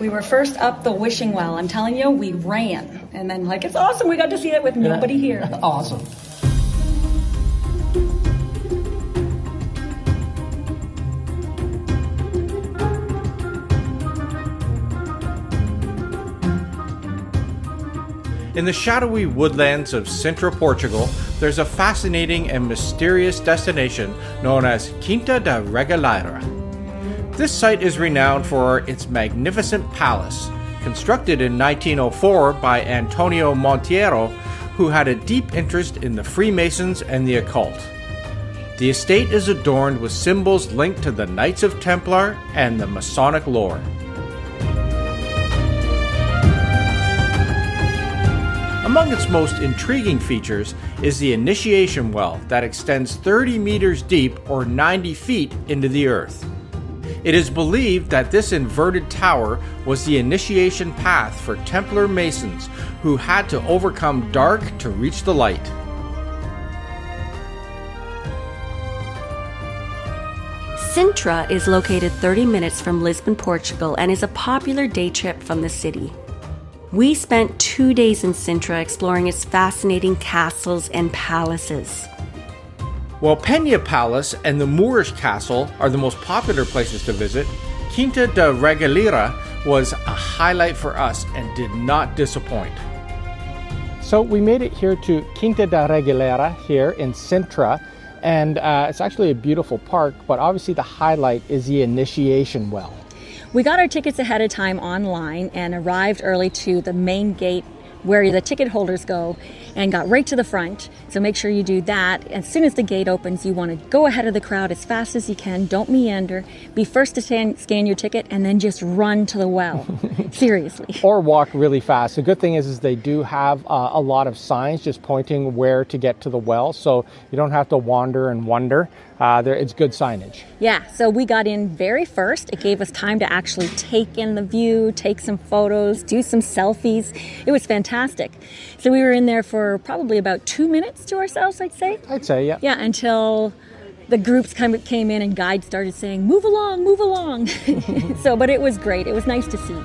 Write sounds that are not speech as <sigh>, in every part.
We were first up the wishing well. I'm telling you, we ran. And then, like, it's awesome. We got to see it with nobody here. <laughs> awesome. In the shadowy woodlands of Sintra, Portugal, there's a fascinating and mysterious destination known as Quinta da Regaleira. This site is renowned for its magnificent palace, constructed in 1904 by Antonio Monteiro, who had a deep interest in the Freemasons and the occult. The estate is adorned with symbols linked to the Knights of Templar and the Masonic lore. Among its most intriguing features is the initiation well that extends 30 meters deep or 90 feet into the earth. It is believed that this inverted tower was the initiation path for Templar Masons who had to overcome dark to reach the light. Sintra is located 30 minutes from Lisbon, Portugal, and is a popular day trip from the city. We spent two days in Sintra exploring its fascinating castles and palaces. While Pena Palace and the Moorish Castle are the most popular places to visit, Quinta de Regaleira was a highlight for us and did not disappoint. So we made it here to Quinta de Regaleira here in Sintra, and uh, it's actually a beautiful park, but obviously the highlight is the initiation well. We got our tickets ahead of time online and arrived early to the main gate where the ticket holders go and got right to the front. So make sure you do that. As soon as the gate opens, you want to go ahead of the crowd as fast as you can. Don't meander. Be first to scan, scan your ticket and then just run to the well. <laughs> Seriously. Or walk really fast. The good thing is, is they do have uh, a lot of signs just pointing where to get to the well, so you don't have to wander and wonder. Uh, there, it's good signage. Yeah, so we got in very first. It gave us time to actually take in the view, take some photos, do some selfies. It was fantastic. So we were in there for probably about two minutes to ourselves, I'd say. I'd say, yeah. Yeah, until the groups kind of came in and guides started saying, move along, move along. <laughs> so, but it was great. It was nice to see.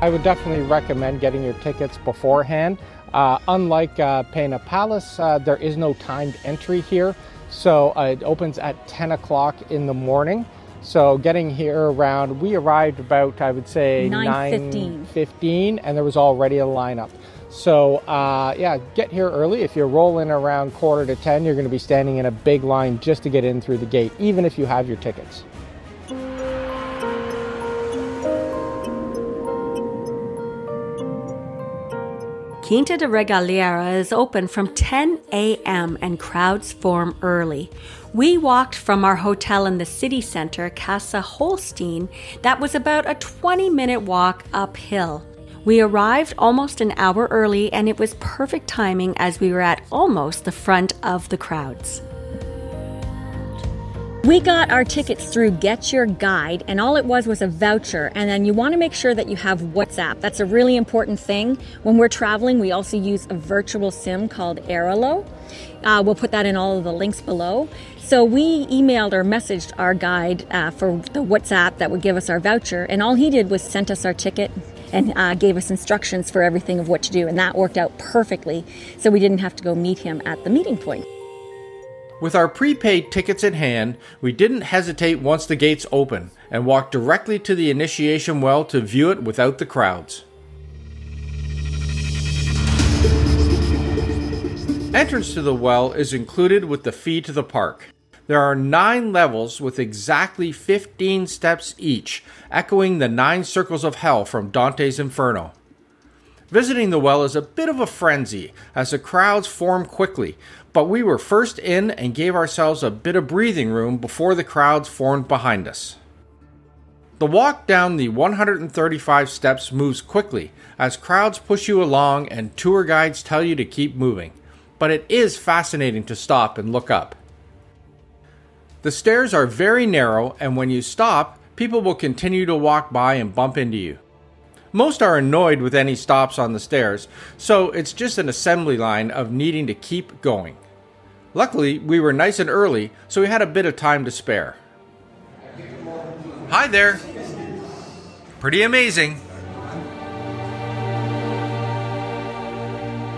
I would definitely recommend getting your tickets beforehand. Uh, unlike uh, Pena Palace, uh, there is no timed entry here, so uh, it opens at 10 o'clock in the morning. So getting here around, we arrived about, I would say, 9:15. 9.15, and there was already a lineup. So uh, yeah, get here early. If you're rolling around quarter to 10, you're going to be standing in a big line just to get in through the gate, even if you have your tickets. Quinta de Regaleira is open from 10 a.m. and crowds form early. We walked from our hotel in the city center, Casa Holstein, that was about a 20 minute walk uphill. We arrived almost an hour early and it was perfect timing as we were at almost the front of the crowds. We got our tickets through Get Your Guide, and all it was was a voucher. And then you want to make sure that you have WhatsApp. That's a really important thing. When we're traveling, we also use a virtual SIM called Airalo. Uh, we'll put that in all of the links below. So we emailed or messaged our guide uh, for the WhatsApp that would give us our voucher, and all he did was sent us our ticket and uh, gave us instructions for everything of what to do, and that worked out perfectly. So we didn't have to go meet him at the meeting point. With our prepaid tickets in hand, we didn't hesitate once the gates opened and walked directly to the initiation well to view it without the crowds. Entrance to the well is included with the fee to the park. There are nine levels with exactly 15 steps each, echoing the nine circles of hell from Dante's Inferno. Visiting the well is a bit of a frenzy as the crowds form quickly, but we were first in and gave ourselves a bit of breathing room before the crowds formed behind us. The walk down the 135 steps moves quickly as crowds push you along and tour guides tell you to keep moving, but it is fascinating to stop and look up. The stairs are very narrow, and when you stop, people will continue to walk by and bump into you. Most are annoyed with any stops on the stairs, so it's just an assembly line of needing to keep going. Luckily, we were nice and early, so we had a bit of time to spare. Hi there! Pretty amazing.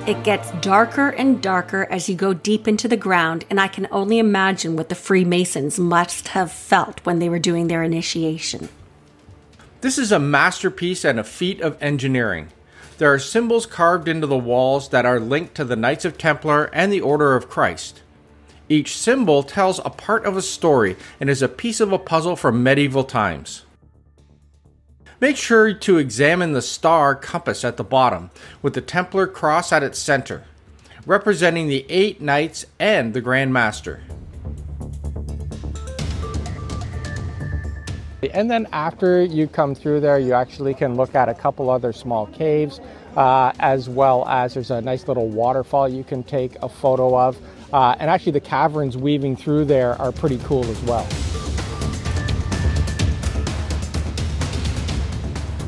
It gets darker and darker as you go deep into the ground, and I can only imagine what the Freemasons must have felt when they were doing their initiation. This is a masterpiece and a feat of engineering. There are symbols carved into the walls that are linked to the Knights of Templar and the Order of Christ. Each symbol tells a part of a story and is a piece of a puzzle from medieval times. Make sure to examine the star compass at the bottom, with the Templar cross at its center, representing the eight knights and the Grand Master. And then after you come through there, you actually can look at a couple other small caves, uh, as well as there's a nice little waterfall you can take a photo of. Uh, and actually the caverns weaving through there are pretty cool as well.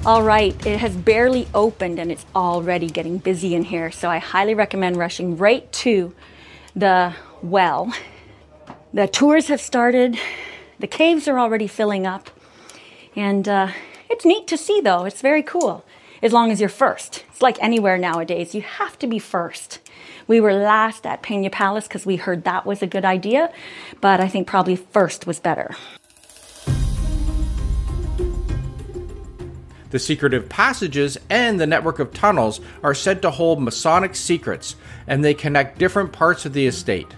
All right, it has barely opened and it's already getting busy in here. So I highly recommend rushing right to the well. The tours have started. The caves are already filling up. And uh, it's neat to see though. It's very cool. As long as you're first. It's like anywhere nowadays. You have to be first. We were last at Pena Palace because we heard that was a good idea. But I think probably first was better. The secretive passages and the network of tunnels are said to hold Masonic secrets, and they connect different parts of the estate.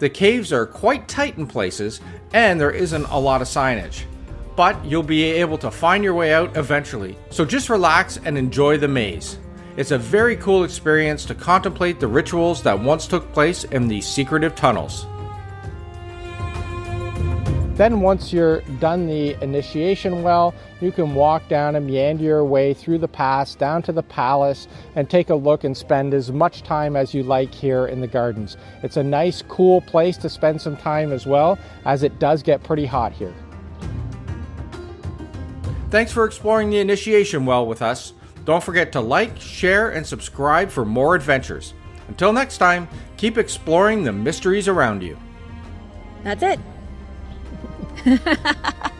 The caves are quite tight in places, and there isn't a lot of signage. But you'll be able to find your way out eventually, so just relax and enjoy the maze. It's a very cool experience to contemplate the rituals that once took place in these secretive tunnels. Then once you're done the initiation well, you can walk down and meander your way through the pass down to the palace and take a look and spend as much time as you like here in the gardens. It's a nice cool place to spend some time as well as it does get pretty hot here. Thanks for exploring the initiation well with us. Don't forget to like, share, and subscribe for more adventures. Until next time, keep exploring the mysteries around you. That's it. <laughs>